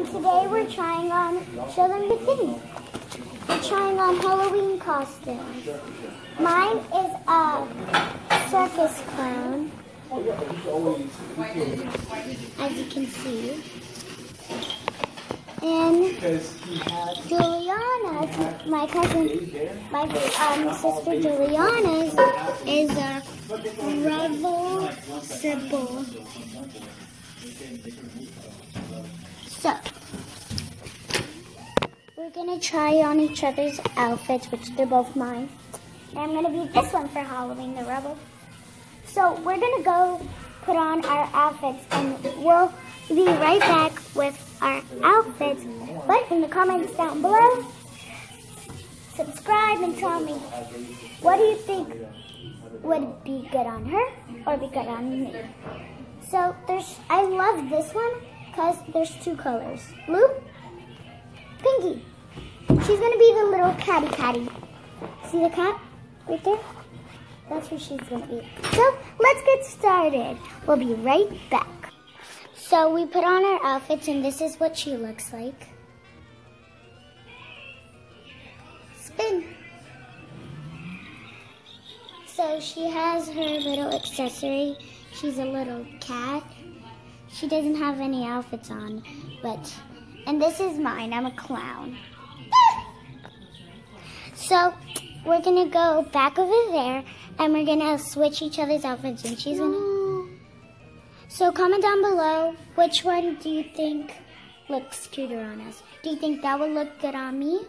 And today we're trying on, show them the thing. We're trying on Halloween costumes. Mine is a circus clown, as you can see. And Juliana's, my cousin, my um, sister Juliana's is a rebel symbol. So, we're gonna try on each other's outfits, which they're both mine. And I'm gonna be this one for Halloween, the rebel. So we're gonna go put on our outfits and we'll be right back with our outfits. But in the comments down below, subscribe and tell me what do you think would be good on her or be good on me. So there's, I love this one because there's two colors. Blue, pinky. She's gonna be the little catty catty. See the cat right there? That's who she's gonna be. So let's get started. We'll be right back. So we put on our outfits and this is what she looks like. Spin. So she has her little accessory. She's a little cat. She doesn't have any outfits on, but, and this is mine. I'm a clown. so we're gonna go back over there and we're gonna switch each other's outfits and she's gonna. So comment down below which one do you think looks cuter on us? Do you think that would look good on me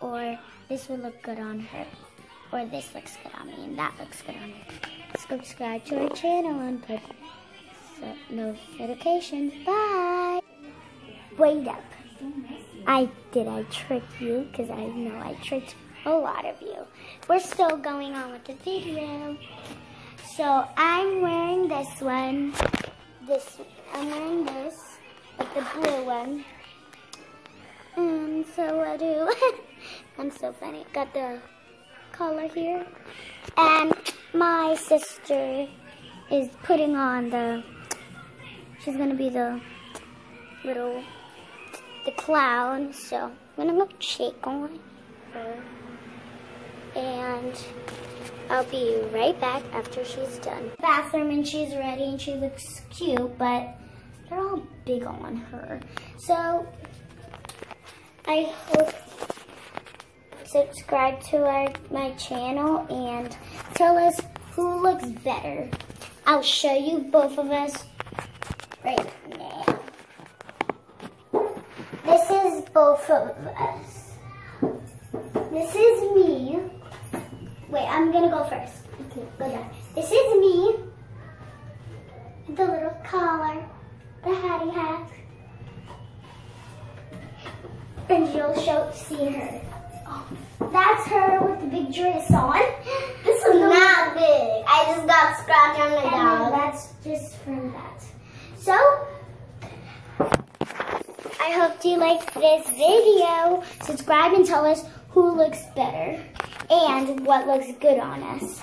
or this would look good on her? Or this looks good on me and that looks good on her? Subscribe to our channel and put notifications. Bye. Wait up. I did I trick you? Because I know I tricked a lot of you. We're still going on with the video. So I'm wearing this one. This I'm wearing this, but the blue one. And so I do. I'm so funny. Got the collar here. And my sister is putting on the she's gonna be the little the clown. So I'm gonna go check on her. And I'll be right back after she's done. Bathroom and she's ready and she looks cute, but they're all big on her. So I hope subscribe to our my channel and tell us who looks better. I'll show you both of us right now. This is both of us. This is me. Wait, I'm gonna go first. Okay, go down. This is me. The little collar, the hattie hat. And you'll show see her. Oh, that's her with the big dress on. This is not big. I just got scratched on my And dog. that's just from that. So, I hope you liked this video. Subscribe and tell us who looks better and what looks good on us.